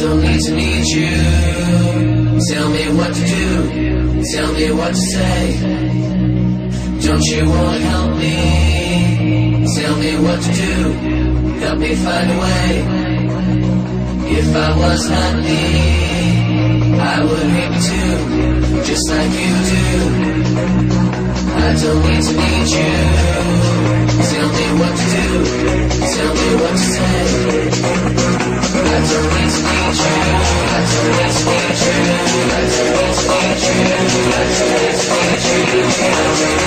don't need to need you. Tell me what to do. Tell me what to say. Don't you want to help me? Tell me what to do. Help me find a way. If I was happy, I would hate me too, just like you do. I don't need to need you. Tell me what to do. Tell me what to say. Thank you.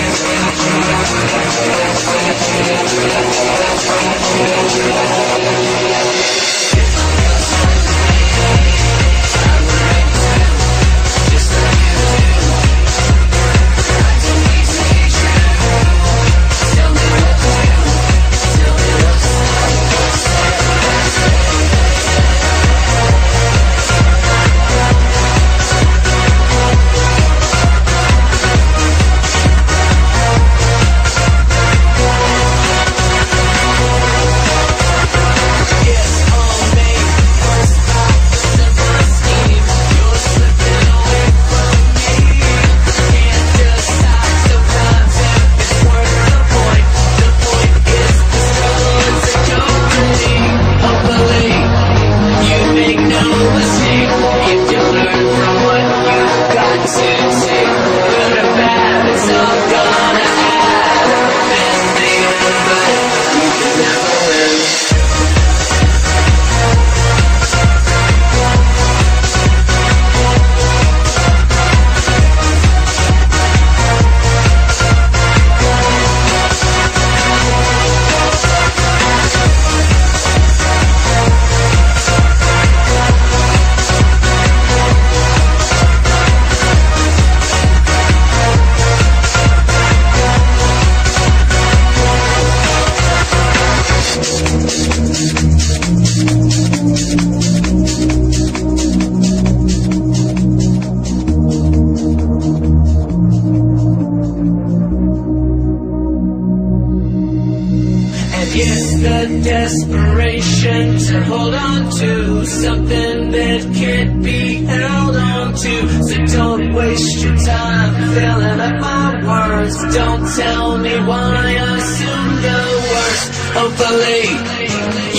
Desperation to hold on to something that can't be held on to. So don't waste your time filling up my words. Don't tell me why I assume the worst. Hopefully,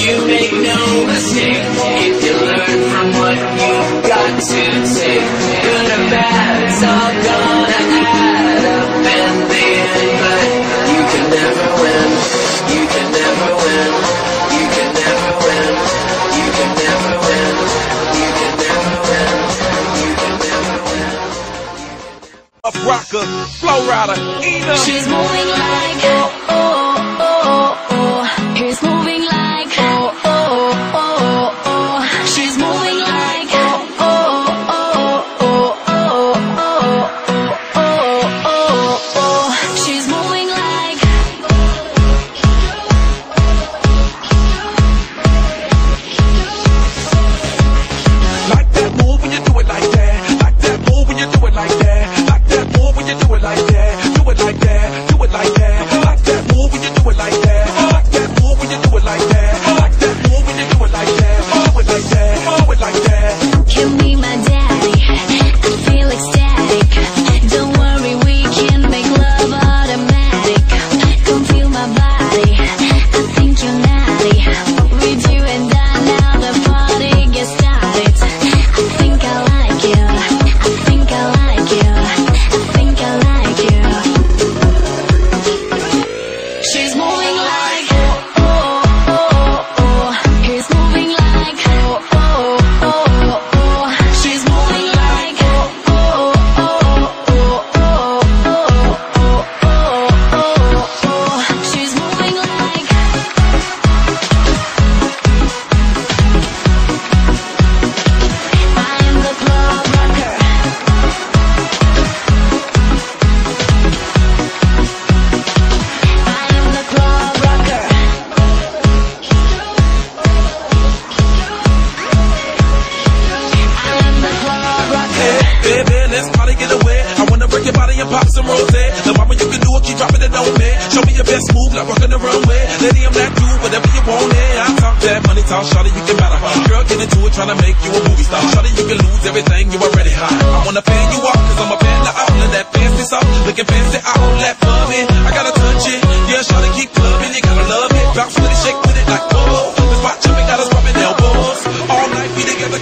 you make no mistake if you learn from what you've got to take. Rocker, flow rider, Ena. She's moving like oh oh like that. Do it like that. Do it like that. Like that move when you do it like that. Like that move when you do it like that. Like that move when you do it like that. Do it like that. Do it like that. Smooth like rockin' the runway. Lady, I'm that dude, whatever you want, yeah. I talk that money talk, shawty, you can matter. Girl, get into it, tryna make you a movie star. Shawty, you can lose everything, you already hot. I wanna fan you off, cause I'm a fan of all of that fancy stuff. Looking fancy, I don't let love it. I gotta touch it, yeah, shawty, keep clubbing, you gotta love it. Bounce with it, shake with it like whoa. The spot jumping, got us rubbing elbows. All night, we together,